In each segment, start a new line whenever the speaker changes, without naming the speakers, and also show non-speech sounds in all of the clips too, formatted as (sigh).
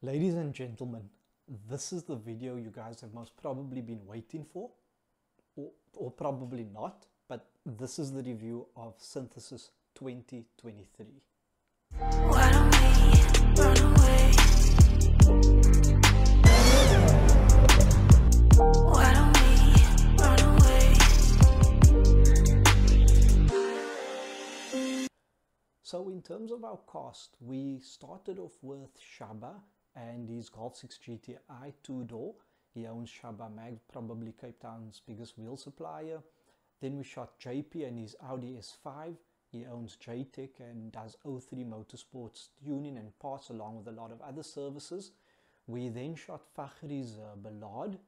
Ladies and gentlemen, this is the video you guys have most probably been waiting for, or, or probably not, but this is the review of Synthesis 2023.
Why don't we run away? Why don't we run away?
So in terms of our cast, we started off with Shaba and his Golf 6 GTI two-door. He owns Shaba Mag, probably Cape Town's biggest wheel supplier. Then we shot JP and his Audi S5. He owns JTech and does O3 Motorsports tuning and parts along with a lot of other services. We then shot Fakhri's uh.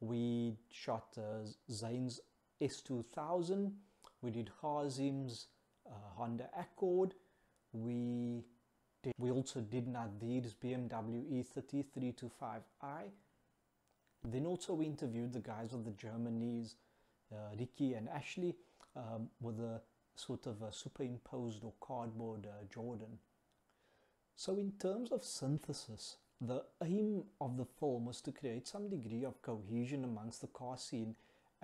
We shot uh, Zane's S2000. We did Hazim's uh, Honda Accord. We did, we also did Nadir's BMW E30 325i. Then also we interviewed the guys of the Germanese, uh, Ricky and Ashley, um, with a sort of a superimposed or cardboard uh, Jordan. So in terms of synthesis, the aim of the film was to create some degree of cohesion amongst the car scene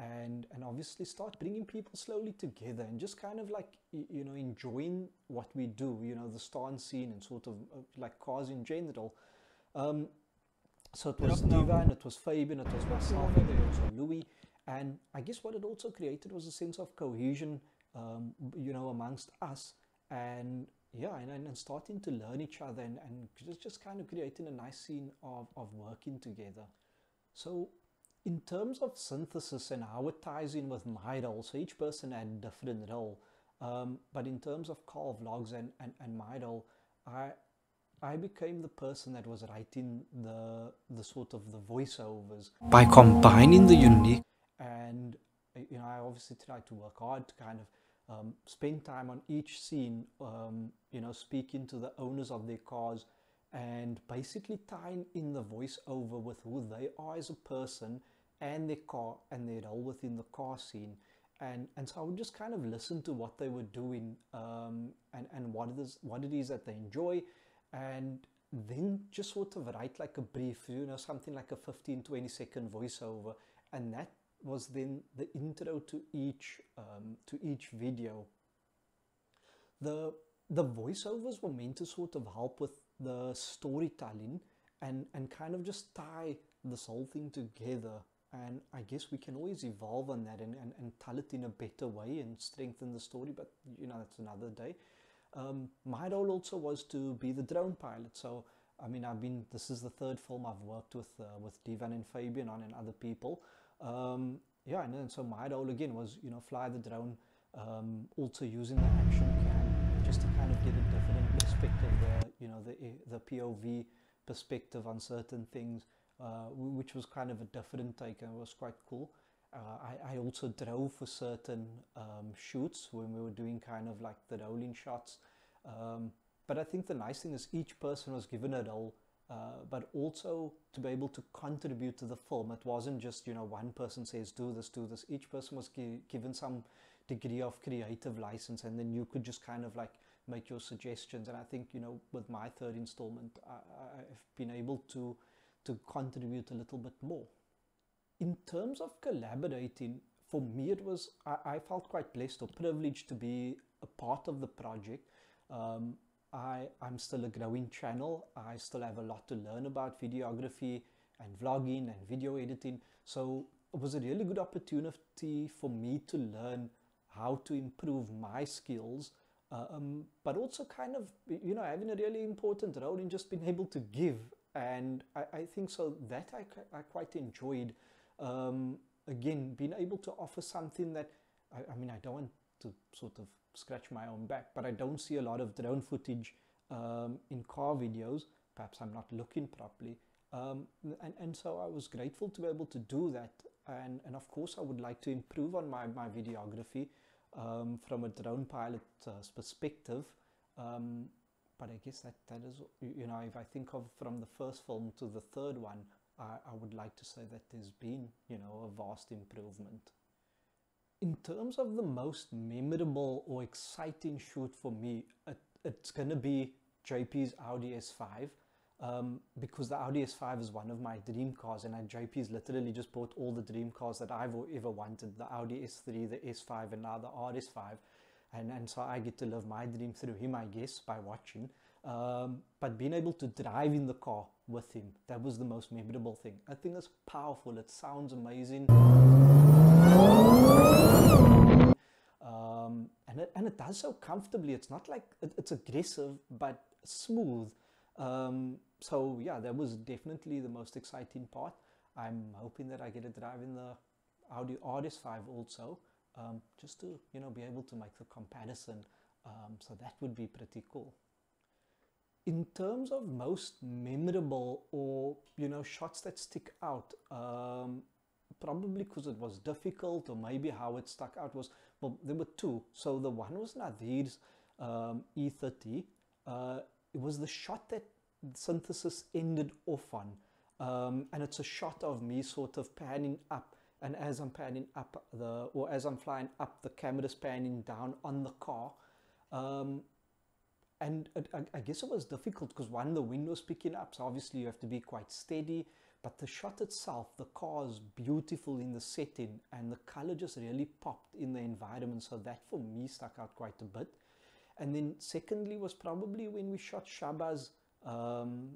and and obviously start bringing people slowly together and just kind of like you know enjoying what we do you know the stance scene and sort of uh, like cars in general. Um, so it was Divan and it was Fabian it was myself and then also Louis. And I guess what it also created was a sense of cohesion um, you know amongst us and yeah and, and starting to learn each other and, and just, just kind of creating a nice scene of, of working together. So in terms of synthesis and how it ties in with my role, so each person had a different role. Um, but in terms of car vlogs and, and, and my role, I I became the person that was writing the the sort of the voiceovers by combining the unique and you know I obviously tried to work hard to kind of um, spend time on each scene, um, you know, speaking to the owners of their cars and basically tying in the voiceover with who they are as a person and their car and their role within the car scene. And, and so I would just kind of listen to what they were doing um, and, and what it, is, what it is that they enjoy and then just sort of write like a brief, you know, something like a 15, 20 second voiceover. And that was then the intro to each, um, to each video. The, the voiceovers were meant to sort of help with the storytelling and, and kind of just tie this whole thing together. And I guess we can always evolve on that and, and, and tell it in a better way and strengthen the story but you know that's another day. Um, my role also was to be the drone pilot. So I mean I've been this is the third film I've worked with uh, with Divan and Fabian on and other people. Um, yeah and so my role again was you know fly the drone um, also using the action just to kind of get a different perspective the you know the the POV perspective on certain things uh, which was kind of a different take and it was quite cool. Uh, I, I, also drove for certain um, shoots when we were doing kind of like the rolling shots. Um, but I think the nice thing is each person was given a role, uh, but also to be able to contribute to the film. It wasn't just, you know, one person says, do this, do this. Each person was gi given some degree of creative license and then you could just kind of like make your suggestions. And I think, you know, with my third installment, I, I've been able to to contribute a little bit more. In terms of collaborating, for me it was, I, I felt quite blessed or privileged to be a part of the project. Um, I, I'm still a growing channel. I still have a lot to learn about videography and vlogging and video editing. So it was a really good opportunity for me to learn how to improve my skills, uh, um, but also kind of, you know, having a really important role in just being able to give. And I, I think so that I, I quite enjoyed um, again being able to offer something that I, I, mean I don't want to sort of scratch my own back but I don't see a lot of drone footage um, in car videos. Perhaps I'm not looking properly. Um, and, and so I was grateful to be able to do that. And, and of course I would like to improve on my, my videography um, from a drone pilot uh, perspective um, but I guess that that is you know if I think of from the first film to the third one I, I would like to say that there's been you know a vast improvement. In terms of the most memorable or exciting shoot for me it, it's gonna be JP's Audi S5 um, because the Audi S5 is one of my dream cars, and I, JP's literally just bought all the dream cars that I've ever wanted: the Audi S3, the S5, and now the RS5. And and so I get to live my dream through him, I guess, by watching. Um, but being able to drive in the car with him, that was the most memorable thing. I think it's powerful. It sounds amazing. Um, and, it, and it does so comfortably. It's not like it, it's aggressive, but smooth. Um, so yeah, that was definitely the most exciting part. I'm hoping that I get a drive in the Audi RS5 also, um, just to you know be able to make the comparison. Um, so that would be pretty cool. In terms of most memorable or you know shots that stick out, um, probably because it was difficult or maybe how it stuck out was well there were two. So the one was Nadir's um, E30. Uh, it was the shot that synthesis ended off on. Um, and it's a shot of me sort of panning up. And as I'm panning up the or as I'm flying up the camera's panning down on the car. Um, and I, I guess it was difficult because one the wind was picking up so obviously you have to be quite steady. But the shot itself the car is beautiful in the setting and the color just really popped in the environment. So that for me stuck out quite a bit. And then secondly was probably when we shot Shaba's um,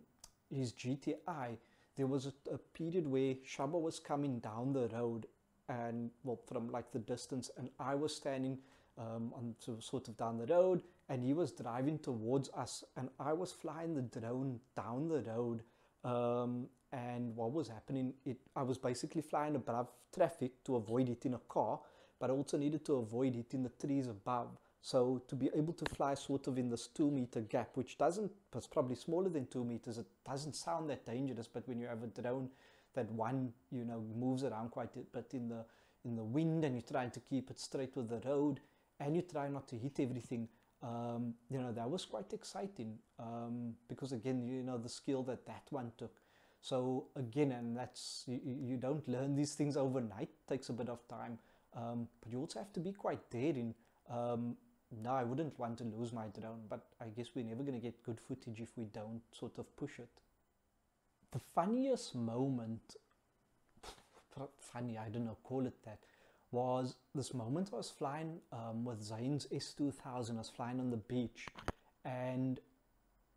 his GTI, there was a, a, period where Shaba was coming down the road and well from like the distance and I was standing um, on so, sort of down the road and he was driving towards us and I was flying the drone down the road um, and what was happening it I was basically flying above traffic to avoid hitting a car but I also needed to avoid hitting the trees above so to be able to fly sort of in this two meter gap, which doesn't, it's probably smaller than two meters, it doesn't sound that dangerous, but when you have a drone that one, you know, moves around quite a bit in the, in the wind and you're trying to keep it straight with the road and you try not to hit everything, um, you know, that was quite exciting um, because again, you know, the skill that that one took. So again, and that's, you, you don't learn these things overnight, it takes a bit of time, um, but you also have to be quite daring. Um, no, I wouldn't want to lose my drone, but I guess we're never going to get good footage if we don't sort of push it. The funniest moment, (laughs) funny, I don't know, call it that, was this moment I was flying um, with Zane's S2000. I was flying on the beach and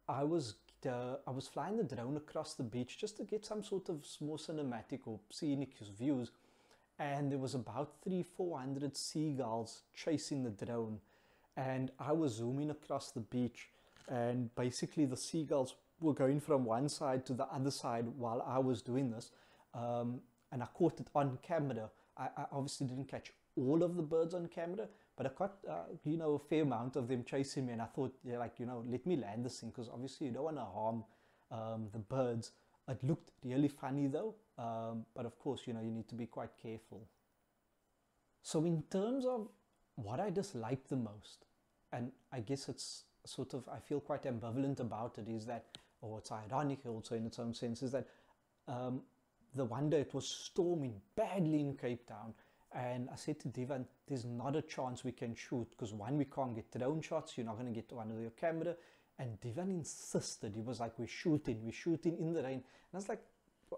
I was uh, I was flying the drone across the beach just to get some sort of more cinematic or scenic views and there was about three, four hundred seagulls chasing the drone and I was zooming across the beach and basically the seagulls were going from one side to the other side while I was doing this um, and I caught it on camera. I, I, obviously didn't catch all of the birds on camera but I caught uh, you know a fair amount of them chasing me and I thought yeah, like you know let me land this thing because obviously you don't want to harm um, the birds. It looked really funny though um, but of course you know you need to be quite careful. So in terms of what I disliked the most and I guess it's sort of I feel quite ambivalent about it is that or it's ironic also in its own sense is that um, the one day it was storming badly in Cape Town. And I said to Divan there's not a chance we can shoot because one we can't get drone shots you're not going to get one with your camera. And Divan insisted he was like we're shooting we're shooting in the rain. And I was like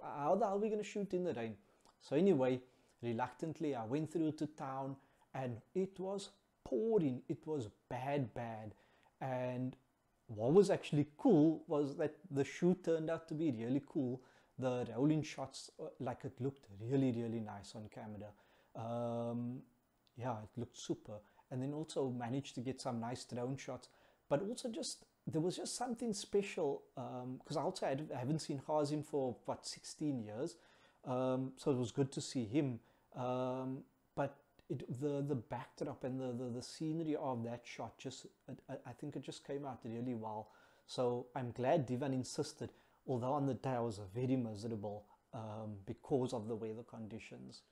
how the hell are we going to shoot in the rain? So anyway reluctantly I went through to town and it was pouring. It was bad, bad. And what was actually cool was that the shoot turned out to be really cool. The rolling shots, uh, like it looked really, really nice on camera. Um, yeah, it looked super. And then also managed to get some nice drone shots. But also just, there was just something special because um, I also had, I haven't seen Hazim for, what, 16 years. Um, so it was good to see him. Um, it, the the backdrop and the, the, the scenery of that shot just it, I think it just came out really well. So I'm glad Divan insisted although on the day I was very miserable um, because of the weather conditions.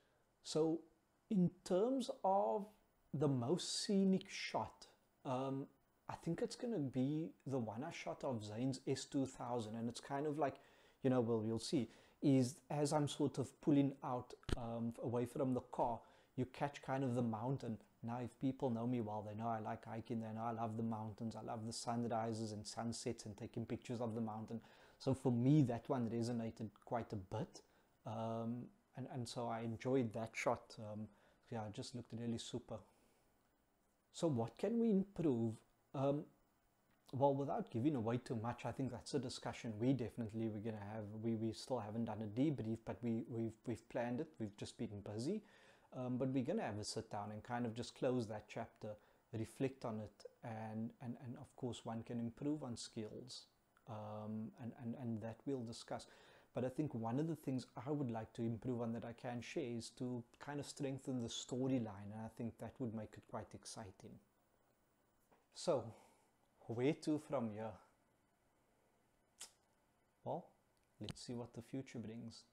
So in terms of the most scenic shot um, I think it's going to be the one I shot of Zane's S2000 and it's kind of like you know well you'll see is as I'm sort of pulling out um, away from the car you catch kind of the mountain. Now, if people know me well, they know I like hiking, they know I love the mountains, I love the sunrises and sunsets and taking pictures of the mountain. So for me, that one resonated quite a bit. Um, and, and so I enjoyed that shot. Um, yeah, it just looked really super. So what can we improve? Um, well, without giving away too much, I think that's a discussion we definitely we're gonna have. We, we still haven't done a debrief, but we we've we've planned it. We've just been busy, um, but we're gonna have a sit down and kind of just close that chapter, reflect on it, and and and of course one can improve on skills, um, and and and that we'll discuss. But I think one of the things I would like to improve on that I can share is to kind of strengthen the storyline, and I think that would make it quite exciting. So, where to from here? Well, let's see what the future brings.